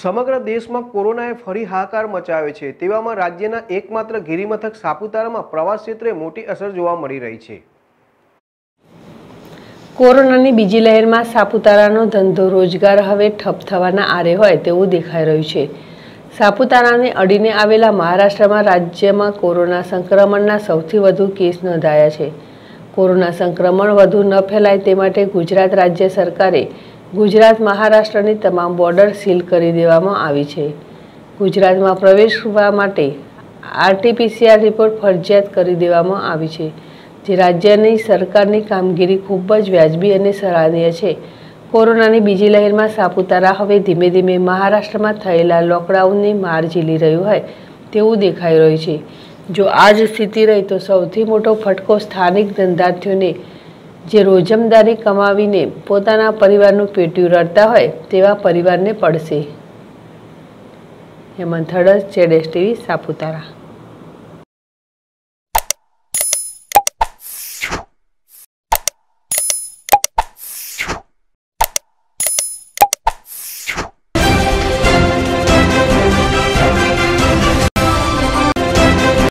સમગ્ર દેશમાં કોરોનાએ ફરી હાહાકાર મચાવ્યો છે. તેવામાં રાજ્યના એકમાત્ર ગિરિમથક સાપુતારામાં પ્રવાસ ક્ષેત્રે મોટી અસર જોવા મળી રહી છે. કોરોનાની બીજી લહેરમાં સાપુતારાનો ધંધો રોજગાર હવે ઠપ થવાના આરે હોય તેવું દેખાઈ રહ્યું છે. સાપુતારાને અડીને આવેલા મહારાષ્ટ્રમાં રાજ્યમાં કોરોના સંક્રમણના સૌથી વધુ કેસ નોંધાયા છે. કોરોના સંક્રમણ વધુ ન ફેલાય તે માટે ગુજરાત રાજ્ય સરકારે ગુજરાત મહારાષ્ટ્રની તમામ બોર્ડર સીલ કરી દેવામાં આવી છે. ગુજરાતમાં પ્રવેશવા માટે આરટીપીસીઆર રિપોર્ટ ફરજિયાત કરી દેવામાં આવી છે, જે રાજ્યની સરકારની કામગીરી ખૂબ જ વ્યાજબી અને સરાહનીય છે. કોરોનાની બીજી લહેરમાં સાપુતારા હવે ધીમે ધીમે મહારાષ્ટ્રમાં થયેલા લોકડાઉનની માર ઝીલી રહ્યું હોય તેવું દેખાઈ રહ્યું છે. જો આ જ સ્થિતિ રહી તો સૌથી મોટો ફટકો સ્થાનિક ધંધાર્થીઓને જે રોજમદારી કમાવીને પોતાના પરિવારનું પેટ્યું રડતા હોય તેવા પરિવારને પડશે. હેમંત હડસ જેડેશ ટીવી, સાપુતારા.